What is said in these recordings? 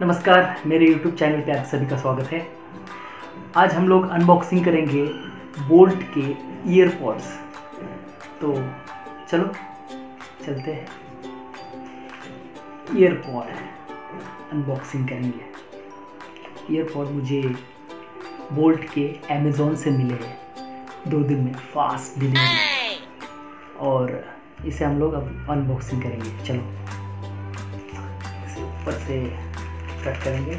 नमस्कार, मेरे YouTube channel पे आप सभी का स्वागत है। आज हम लोग अनबॉक्सिंग करेंगे बोल्ट के ईयरपॉड्स तो चलो, चलते हैं। ईयरपॉड अनबॉक्सिंग करेंगे। ईयरपॉड मुझे बोल्ट के अमेज़ोन से मिले हैं। दो दिन में फास्ट डिलीवरी और इसे हम लोग अब अनबॉक्सिंग करेंगे। चलो ऊपर से कट करेंगे।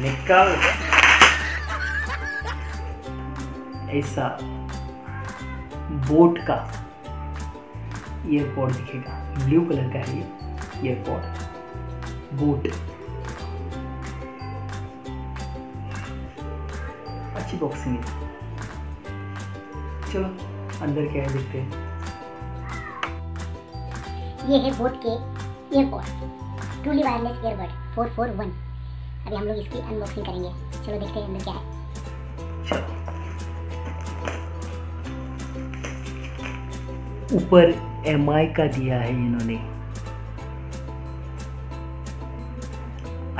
निकाल। ऐसा बोट का ईयरपॉड दिखेगा। ब्लू कलर का है ये ईयरपॉड बोट। अच्छी बॉक्सिंग है। चलो अंदर क्या है देखते हैं। ये है बोट के ईयरपॉड ट्रूली वायरलेस ईयरबड 441 अभी हम लोग इसकी अनबॉक्सिंग करेंगे। चलो देखते हैं अंदर क्या है। चलो ऊपर एमआई का दिया है इन्होंने।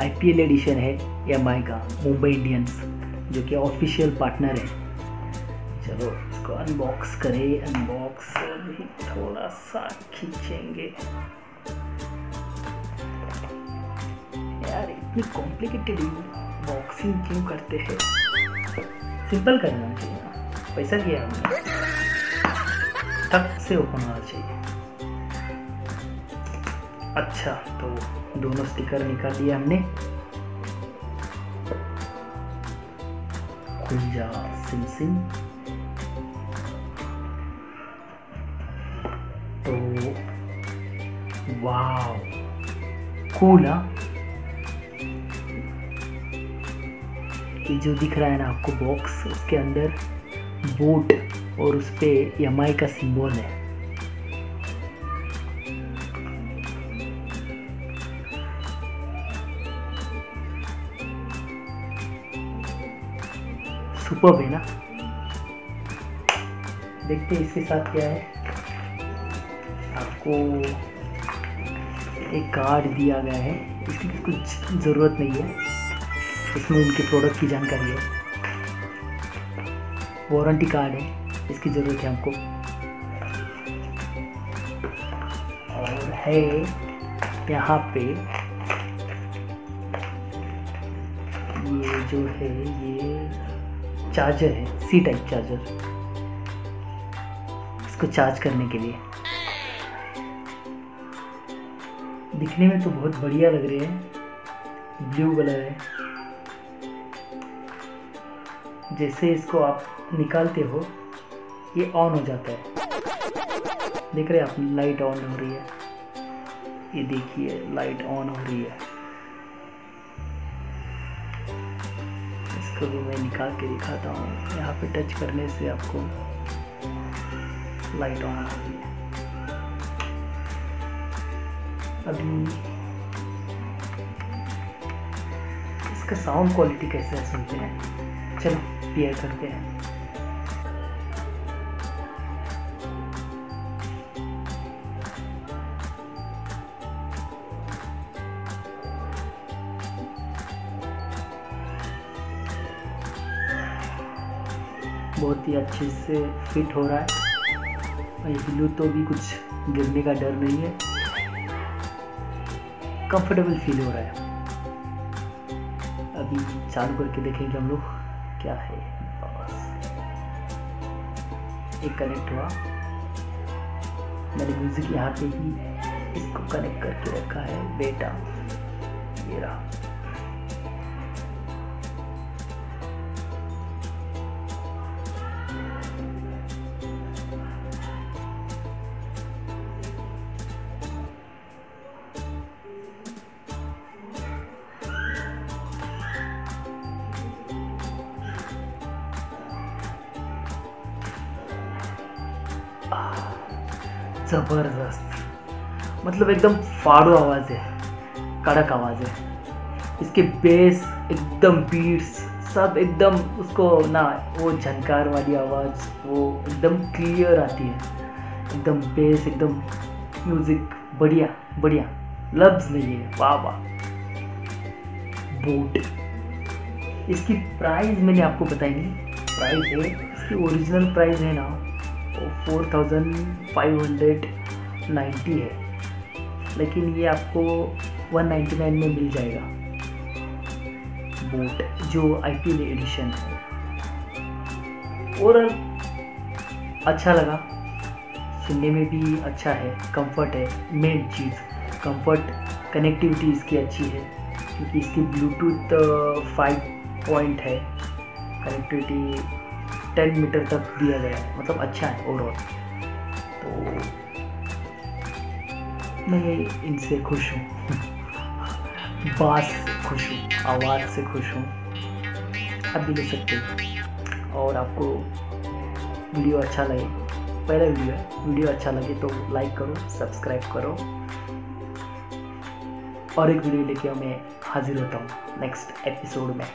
आईपीएल एडिशन है एमआई का मुंबई इंडियंस जो कि ऑफिशियल पार्टनर है। चलो, इसको अनबॉक्स करें। अनबॉक्स भी थोड़ा सा खींचेंगे। यार, इतनी कॉम्प्लिकेटेड बॉक्सिंग क्यों करते हैं? सिंपल करना चाहिए पैसा किया हमने। टक से ओपन होना चाहिए। अच्छा तो दोनों स्टिकर निकाल दिए हमने। खुल जा सिम सिम तो वाव कूल ये जो दिख रहा है ना आपको बॉक्स उसके अंदर बोट और उस पर एम का सिंबल है। सुपर है ना। देखते हैं इसके साथ क्या है। आपको एक कार्ड दिया गया है। इसकी कुछ ज़रूरत नहीं है। इसमें उनके प्रोडक्ट की जानकारी है। वारंटी कार्ड है। इसकी ज़रूरत है हमको। और है यहाँ पे ये जो है, ये चार्जर है सी टाइप चार्जर इसको चार्ज करने के लिए। दिखने में तो बहुत बढ़िया लग रहे हैं। ब्लू कलर है। जैसे इसको आप निकालते हो, ये ऑन हो जाता है। देख रहे हैं आप लाइट ऑन हो रही है। ये देखिए लाइट ऑन हो रही है। इसको भी मैं निकाल के दिखाता हूँ। यहाँ पे टच करने से आपको लाइट ऑन आ रही है। अभी इसका साउंड क्वालिटी कैसे है सुनते हैं। चलो पेयर करते हैं। बहुत ही अच्छे से फिट हो रहा है। ये हिलू तो भी कुछ गिरने का डर नहीं है। कंफर्टेबल फील हो रहा है। अभी चालू करके देखेंगे हम लोग क्या है। एक कनेक्ट हुआ। मैंने म्यूज़िक यहाँ पे ही इसको कनेक्ट करके रखा है बेटा ये रहा। ज़बरदस्त। मतलब एकदम फाड़ो आवाज़ है, कड़क आवाज़ है। इसके बेस एकदम बीट्स सब एकदम उसको ना, वो झनकार वाली आवाज़, वो एकदम क्लियर आती है। एकदम बेस एकदम म्यूज़िक बढ़िया बढ़िया। लफ्ज़ नहीं है वाह वाह। बोट इसकी प्राइस मैंने आपको बताई नहीं। प्राइस है, इसकी ओरिजिनल प्राइस है ना। Four thousand five hundred ninety है। लेकिन ये आपको वन नाइन्टी नाइन में मिल जाएगा। बोट जो आई पी एल एडिशन है। और अच्छा लगा। सुनने में भी अच्छा है कंफर्ट है। मेन चीज़ कंफर्ट कनेक्टिविटी इसकी अच्छी है। क्योंकि इसकी ब्लूटूथ फाइव पॉइंट है। कनेक्टिविटी टेन मीटर तक दिया गया है। मतलब अच्छा है ओवरऑल तो मैं इनसे खुश हूँ। बास खुश हूँ, आवाज़ से खुश हूँ। अब भी ले सकते हो। और आपको वीडियो अच्छा लगे, पहला वीडियो है, वीडियो अच्छा लगे तो लाइक करो सब्सक्राइब करो। और एक वीडियो लेके मैं हाजिर होता हूँ नेक्स्ट एपिसोड में।